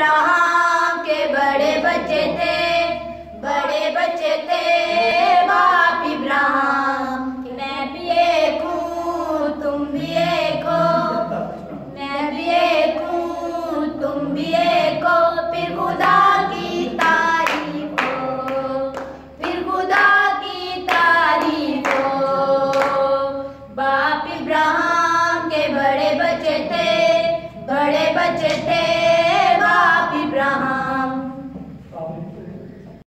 इब्राहिम के बड़े बच्चे थे, बड़े बच्चे थे बाप इब्राहिम। मैं भी एक हूँ, तुम भी एक हो। मैं भी एक हूँ, तुम भी एक हो। फिर खुदा की तारीफ़ हो, फिर खुदा की तारीफ़ हो। बाप इब्राहिम के बड़े बच्चे थे, बड़े बच्चे थे।